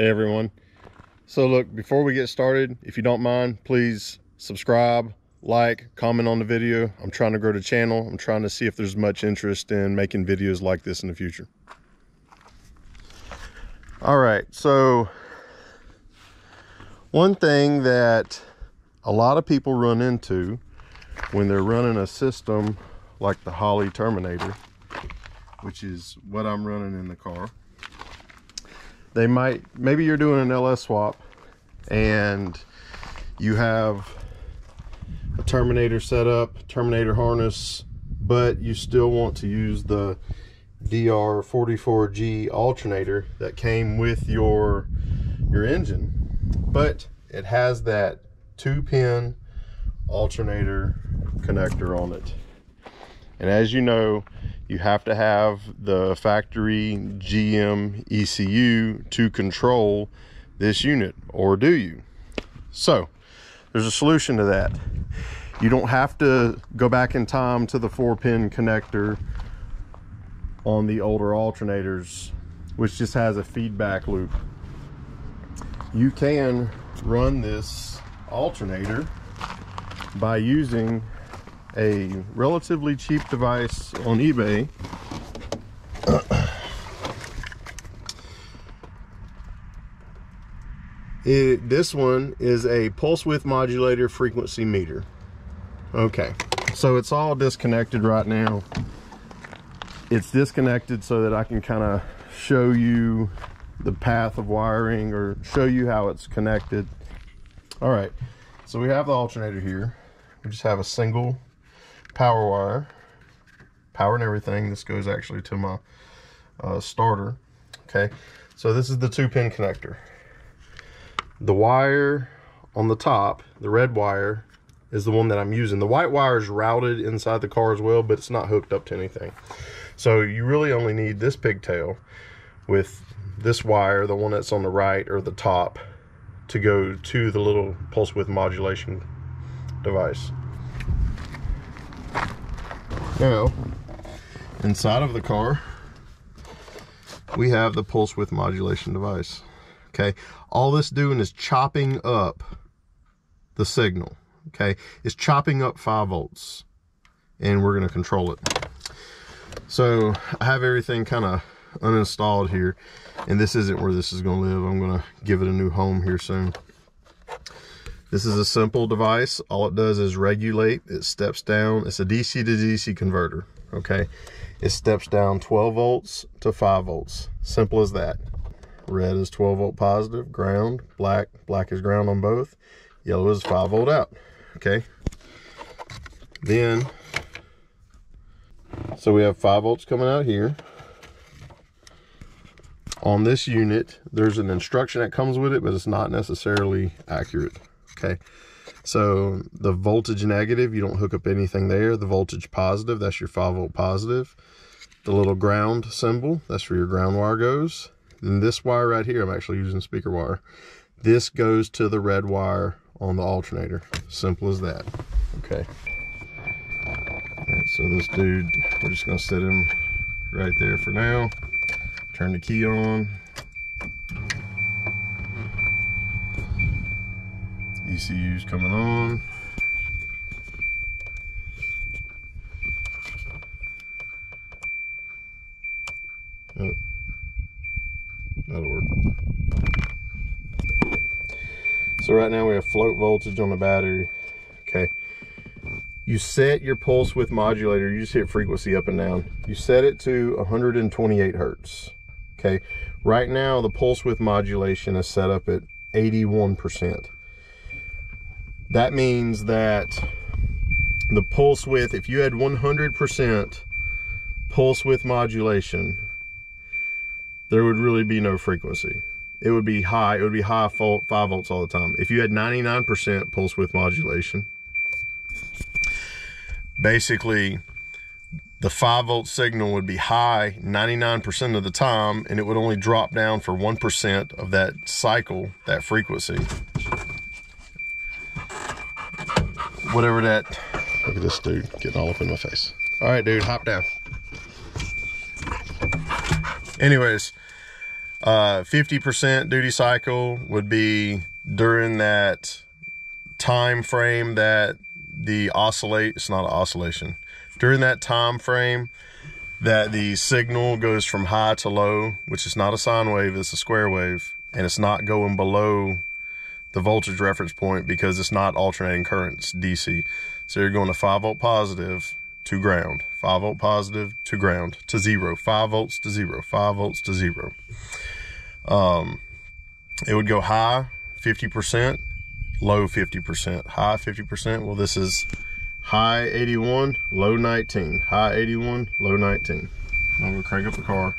Hey everyone. So look, before we get started, if you don't mind, please subscribe, like, comment on the video. I'm trying to grow the channel. I'm trying to see if there's much interest in making videos like this in the future. All right, so one thing that a lot of people run into when they're running a system like the Holley Terminator, which is what I'm running in the car, they might, maybe you're doing an LS swap and you have a Terminator setup, Terminator harness, but you still want to use the DR44G alternator that came with your your engine. But it has that two pin alternator connector on it. And as you know you have to have the factory GM ECU to control this unit or do you so there's a solution to that you don't have to go back in time to the four pin connector on the older alternators, which just has a feedback loop. You can run this alternator by using a relatively cheap device on eBay. It, this one is a pulse width modulator frequency meter. Okay, so it's all disconnected right now it's disconnected so that I can kind of show you the path of wiring or show you how it's connected. All right, so we have the alternator here. We just have a single power wire, power and everything. This goes actually to my uh, starter. Okay, so this is the two pin connector. The wire on the top, the red wire, is the one that I'm using. The white wire is routed inside the car as well, but it's not hooked up to anything. So you really only need this pigtail with this wire, the one that's on the right or the top, to go to the little pulse width modulation device. Now, inside of the car, we have the pulse width modulation device. Okay, all this doing is chopping up the signal. Okay, it's chopping up 5 volts, and we're going to control it. So I have everything kind of uninstalled here and this isn't where this is going to live. I'm going to give it a new home here soon. This is a simple device. All it does is regulate. It steps down. It's a DC to DC converter. Okay. It steps down 12 volts to 5 volts. Simple as that. Red is 12 volt positive, ground, black, black is ground on both. Yellow is 5 volt out. Okay. Then so we have 5 volts coming out here. On this unit, there's an instruction that comes with it, but it's not necessarily accurate. Okay. So the voltage negative, you don't hook up anything there. The voltage positive, that's your 5 volt positive. The little ground symbol, that's where your ground wire goes. And this wire right here, I'm actually using speaker wire. This goes to the red wire on the alternator. Simple as that. Okay. Right, so this dude, we're just gonna set him right there for now. Turn the key on. ECU's coming on. That'll work. So right now we have float voltage on the battery. Okay you set your pulse width modulator, you just hit frequency up and down. You set it to 128 Hertz. Okay, right now the pulse width modulation is set up at 81%. That means that the pulse width, if you had 100% pulse width modulation, there would really be no frequency. It would be high, it would be high 5 volts all the time. If you had 99% pulse width modulation, basically the 5 volt signal would be high 99% of the time and it would only drop down for 1% of that cycle, that frequency. Whatever that, look at this dude getting all up in my face. All right, dude, hop down. Anyways, Uh, 50% duty cycle would be during that time frame that the oscillate, it's not an oscillation, during that time frame that the signal goes from high to low, which is not a sine wave, it's a square wave, and it's not going below the voltage reference point because it's not alternating currents DC. So you're going to 5 volt positive to ground, 5 volt positive to ground to zero, 5 volts to zero, 5 volts to zero. Um, it would go high 50%, low 50%, high 50%. Well, this is high 81, low 19, high 81, low 19. I'm gonna crank up the car.